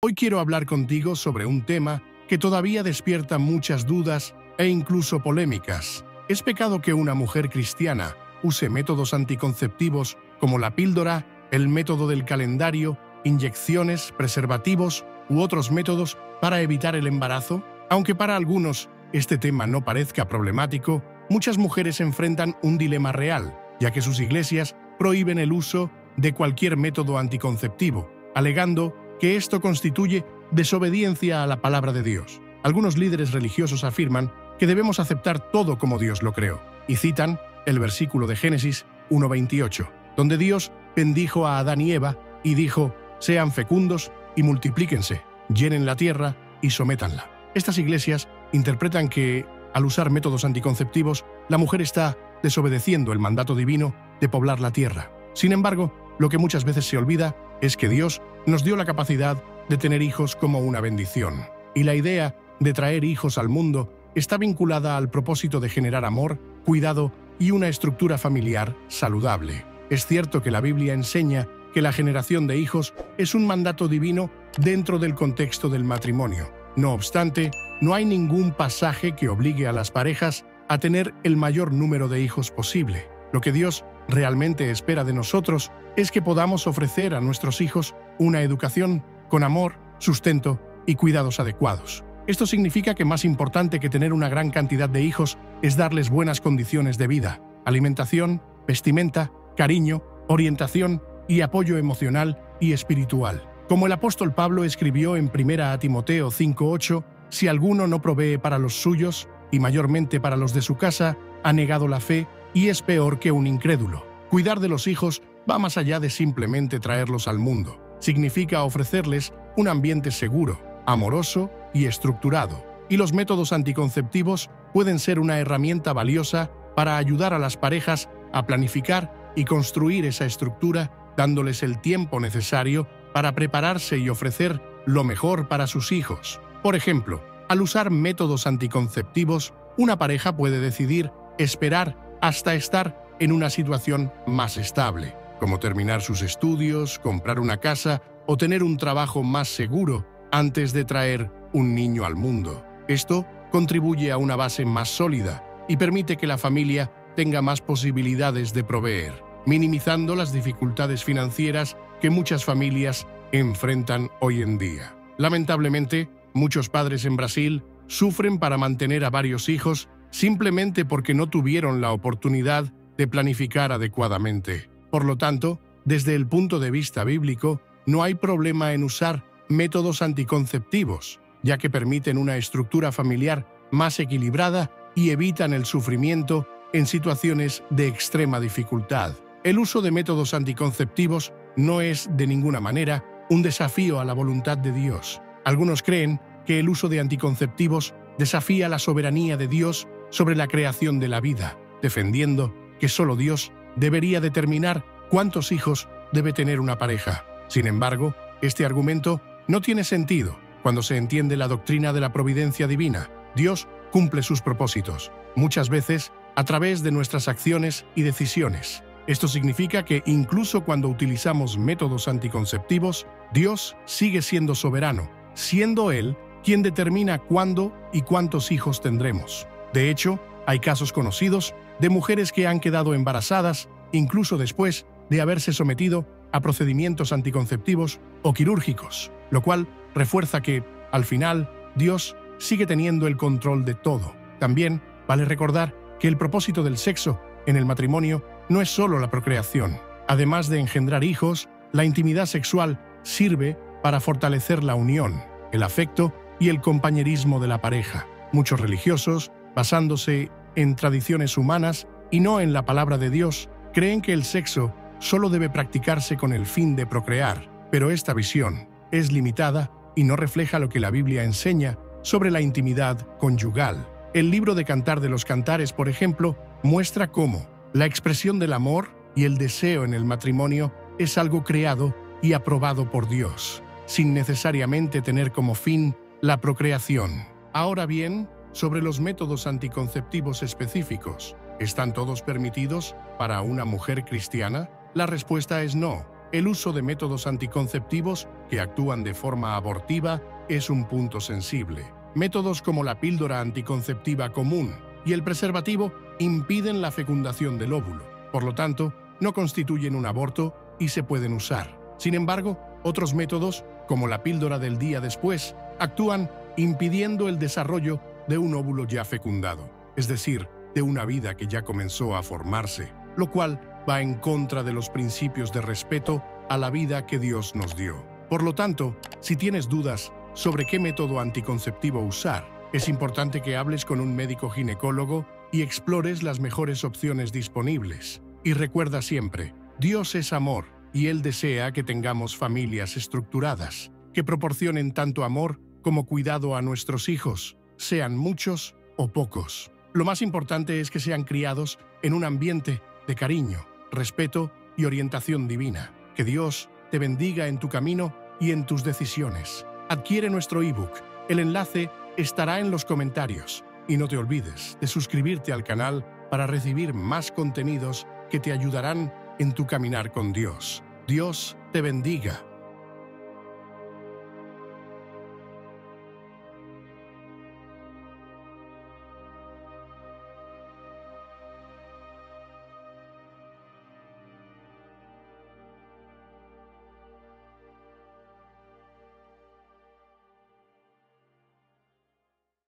Hoy quiero hablar contigo sobre un tema que todavía despierta muchas dudas e incluso polémicas. ¿Es pecado que una mujer cristiana use métodos anticonceptivos como la píldora, el método del calendario, inyecciones, preservativos u otros métodos para evitar el embarazo? Aunque para algunos este tema no parezca problemático, muchas mujeres enfrentan un dilema real, ya que sus iglesias prohíben el uso de cualquier método anticonceptivo, alegando que esto constituye desobediencia a la palabra de Dios. Algunos líderes religiosos afirman que debemos aceptar todo como Dios lo creó, y citan el versículo de Génesis 1.28, donde Dios bendijo a Adán y Eva y dijo, sean fecundos y multiplíquense, llenen la tierra y sométanla. Estas iglesias interpretan que, al usar métodos anticonceptivos, la mujer está desobedeciendo el mandato divino de poblar la tierra. Sin embargo, lo que muchas veces se olvida es que Dios nos dio la capacidad de tener hijos como una bendición. Y la idea de traer hijos al mundo está vinculada al propósito de generar amor, cuidado y una estructura familiar saludable. Es cierto que la Biblia enseña que la generación de hijos es un mandato divino dentro del contexto del matrimonio. No obstante, no hay ningún pasaje que obligue a las parejas a tener el mayor número de hijos posible. Lo que Dios realmente espera de nosotros es que podamos ofrecer a nuestros hijos una educación con amor, sustento y cuidados adecuados. Esto significa que más importante que tener una gran cantidad de hijos es darles buenas condiciones de vida, alimentación, vestimenta, cariño, orientación y apoyo emocional y espiritual. Como el apóstol Pablo escribió en 1 Timoteo 5:8, si alguno no provee para los suyos, y mayormente para los de su casa, ha negado la fe y es peor que un incrédulo. Cuidar de los hijos va más allá de simplemente traerlos al mundo. Significa ofrecerles un ambiente seguro, amoroso y estructurado. Y los métodos anticonceptivos pueden ser una herramienta valiosa para ayudar a las parejas a planificar y construir esa estructura, dándoles el tiempo necesario para prepararse y ofrecer lo mejor para sus hijos. Por ejemplo, al usar métodos anticonceptivos, una pareja puede decidir esperar hasta estar en una situación más estable, como terminar sus estudios, comprar una casa o tener un trabajo más seguro antes de traer un niño al mundo. Esto contribuye a una base más sólida y permite que la familia tenga más posibilidades de proveer, minimizando las dificultades financieras que muchas familias enfrentan hoy en día. Lamentablemente, muchos padres en Brasil sufren para mantener a varios hijos simplemente porque no tuvieron la oportunidad de planificar adecuadamente. Por lo tanto, desde el punto de vista bíblico, no hay problema en usar métodos anticonceptivos, ya que permiten una estructura familiar más equilibrada y evitan el sufrimiento en situaciones de extrema dificultad. El uso de métodos anticonceptivos no es, de ninguna manera, un desafío a la voluntad de Dios. Algunos creen que el uso de anticonceptivos desafía la soberanía de Dios sobre la creación de la vida, defendiendo que solo Dios debería determinar cuántos hijos debe tener una pareja. Sin embargo, este argumento no tiene sentido cuando se entiende la doctrina de la providencia divina. Dios cumple sus propósitos, muchas veces a través de nuestras acciones y decisiones. Esto significa que incluso cuando utilizamos métodos anticonceptivos, Dios sigue siendo soberano, siendo Él quien determina cuándo y cuántos hijos tendremos. De hecho, hay casos conocidos de mujeres que han quedado embarazadas incluso después de haberse sometido a procedimientos anticonceptivos o quirúrgicos, lo cual refuerza que, al final, Dios sigue teniendo el control de todo. También vale recordar que el propósito del sexo en el matrimonio no es solo la procreación. Además de engendrar hijos, la intimidad sexual sirve para fortalecer la unión, el afecto y el compañerismo de la pareja. Muchos religiosos, basándose en tradiciones humanas y no en la palabra de Dios, creen que el sexo solo debe practicarse con el fin de procrear, pero esta visión es limitada y no refleja lo que la Biblia enseña sobre la intimidad conyugal. El libro de Cantar de los Cantares, por ejemplo, muestra cómo la expresión del amor y el deseo en el matrimonio es algo creado y aprobado por Dios, sin necesariamente tener como fin la procreación. Ahora bien, sobre los métodos anticonceptivos específicos, ¿están todos permitidos para una mujer cristiana? La respuesta es no. el uso de métodos anticonceptivos que actúan de forma abortiva es un punto sensible. Métodos como la píldora anticonceptiva común y el preservativo impiden la fecundación del óvulo. Por lo tanto, no constituyen un aborto y se pueden usar. Sin embargo, otros métodos, como la píldora del día después, actúan impidiendo el desarrollo de un óvulo ya fecundado, es decir, de una vida que ya comenzó a formarse, lo cual va en contra de los principios de respeto a la vida que Dios nos dio. Por lo tanto, si tienes dudas sobre qué método anticonceptivo usar, es importante que hables con un médico ginecólogo y explores las mejores opciones disponibles. Y recuerda siempre, Dios es amor y Él desea que tengamos familias estructuradas, que proporcionen tanto amor como cuidado a nuestros hijos, sean muchos o pocos. Lo más importante es que sean criados en un ambiente de cariño, respeto y orientación divina. Que Dios te bendiga en tu camino y en tus decisiones. Adquiere nuestro ebook. El enlace estará en los comentarios. Y no te olvides de suscribirte al canal para recibir más contenidos que te ayudarán en tu caminar con Dios. Dios te bendiga.